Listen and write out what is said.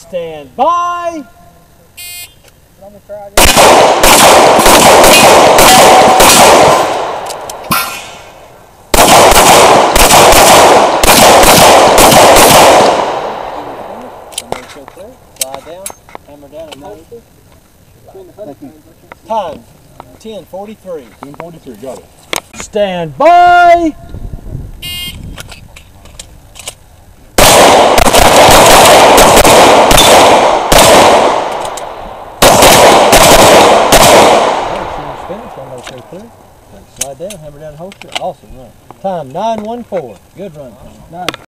Stand by. Let me try again. Slide down, hammer down and. Time, 1043. 1043, got it. Stand by. Those two clear. Slide down, hammer down, holster. Awesome run. Time 914. Good run. Nine.